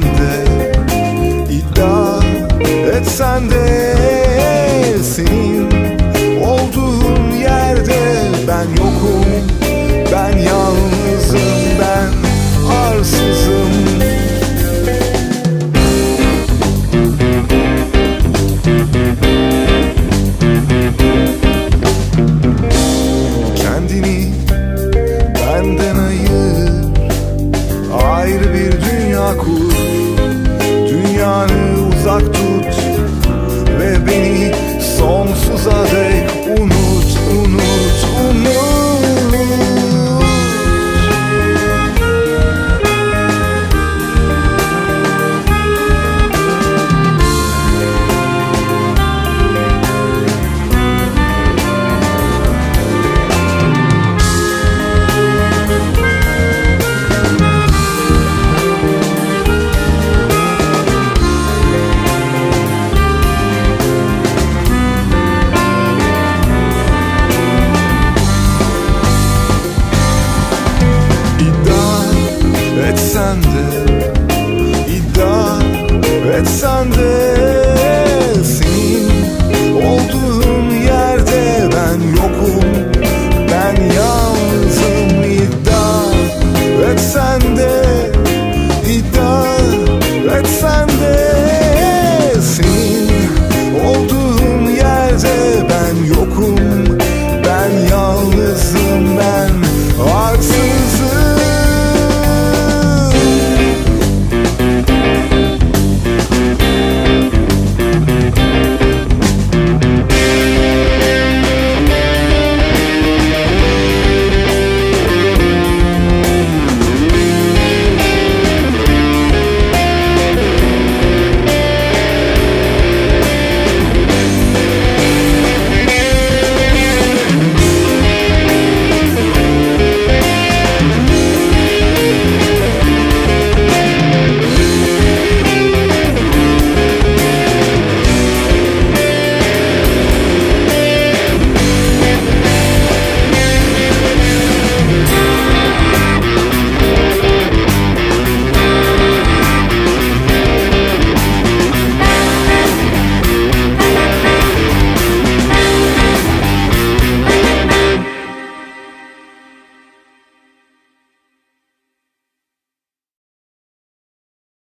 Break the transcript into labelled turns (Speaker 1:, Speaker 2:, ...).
Speaker 1: grande donde